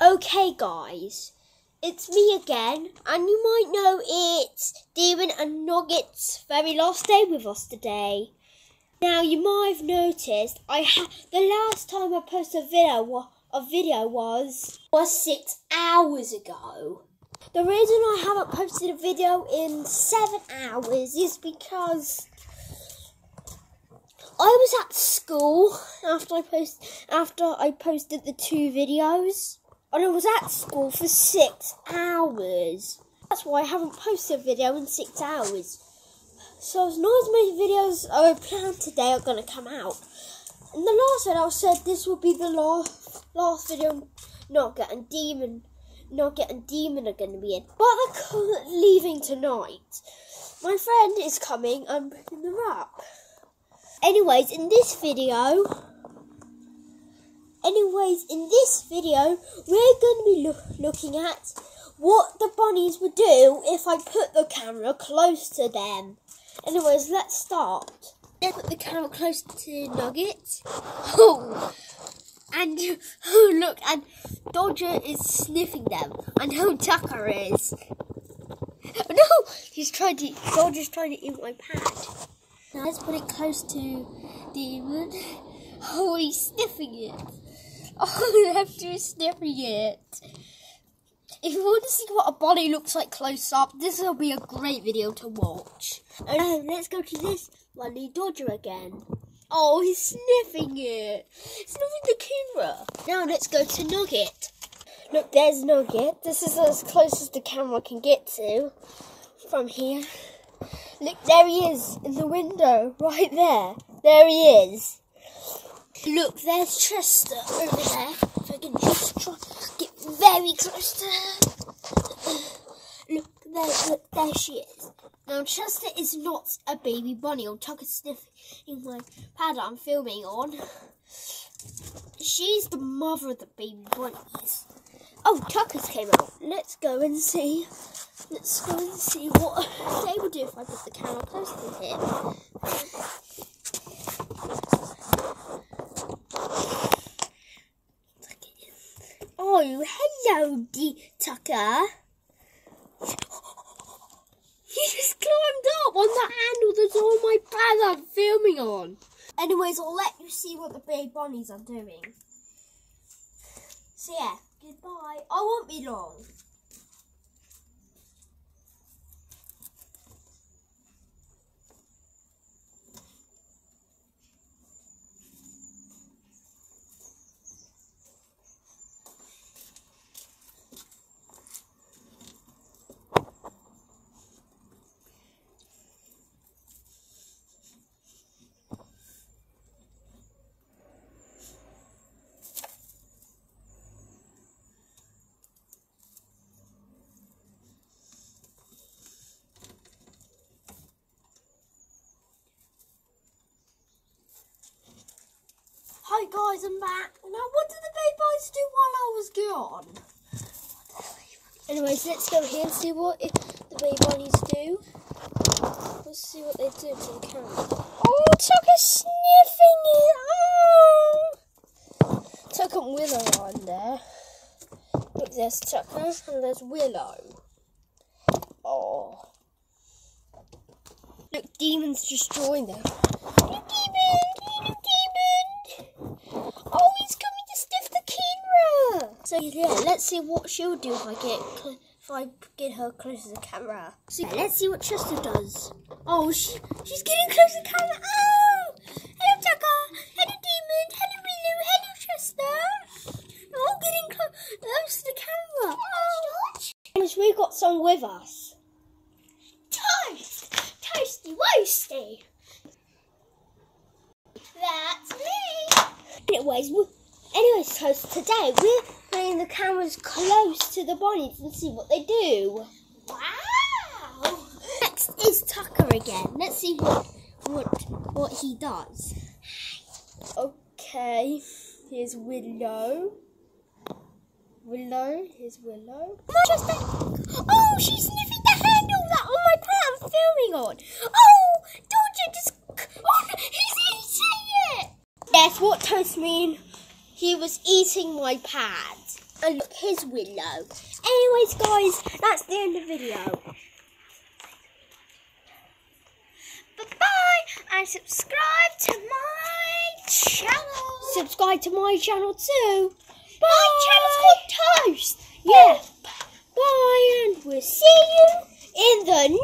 Okay, guys, it's me again, and you might know it's Demon and Nugget's very last day with us today. Now, you might have noticed I ha- the last time I posted a video, a video was was six hours ago. The reason I haven't posted a video in seven hours is because I was at school after I post after I posted the two videos, and I was at school for six hours. That's why I haven't posted a video in six hours. So as not as many videos I planned today are gonna come out. In the last video, I said this would be the last last video. Nugget and Demon, Nugget and Demon are gonna be in, but they're leaving tonight. My friend is coming. I'm picking them up. Anyways, in this video, anyways, in this video, we're going to be loo- looking at what the bunnies would do if I put the camera close to them. Anyways, let's start. Let's put the camera close to Nugget. Oh, and oh, look, and Dodger is sniffing them. And how Tucker is. No, he's trying to. Dodger's trying to eat my pad. Now let's put it close to Demon. Oh, he's sniffing it. Oh, is sniffing it. If you want to see what a body looks like close up, this will be a great video to watch. And now let's go to this Bunny Dodger again. Oh, he's sniffing it. Sniffing the camera. Now let's go to Nugget. Look, there's Nugget. This is as close as the camera can get to from here. Look, there he is in the window, right there. There he is. Look, there's Chester over there. If I can just try get very close to her. Look, there, look, there she is. Now, Chester is not a baby bunny. Or Tucker sniffing my pad I'm filming on. She's the mother of the baby bunnies. Oh, Tucker's came out. Let's go and see. Let's go and see what they would do if I put the camera close to him. Oh, hello, D Tucker. He just climbed up on the handle that's all my I'm filming on. Anyways, I'll let you see what the baby bunnies are doing. So yeah, goodbye. I won't be long. Guys, I'm back. Now, what did the baby boys do while I was gone? Anyways, let's go here and see what it, the baby bunnies do. Let's see what they do to the camera. Oh, Tucker's sniffing it. Oh. Tucker and Willow on there. Look, there's Tucker and there's Willow. Oh. Look, Demon's just joined them. Hello, Demon! Hello, Demon! Oh, he's coming to sniff the camera. So yeah, let's see what she'll do if I get if I get her close to the camera. So let's see what Chester does. Oh, she she's getting close to the camera. Oh, hello Tucker. Hello Demon. Hello Willow. Hello Chester. They're all getting clo- close to the camera. Oh, Anyways, we've got some with us. Toast, toasty roasty. That's me. Anyways, anyways, so today we're putting the cameras close to the bunnies and see what they do. Wow. Next is Tucker again. Let's see what what what he does. Okay, here's Willow. Willow, here's Willow. Oh, she's sniffing the handle that on my pad I'm filming on. Oh, don't you just? Oh, he's eating it. That's what toast mean. He was eating my pad. And look, here's Willow. Anyways, guys, that's the end of the video. Bye-bye and subscribe to my channel. Subscribe to my channel too. Bye. My channel's called Toast. Yeah. Bye, and we'll see you in the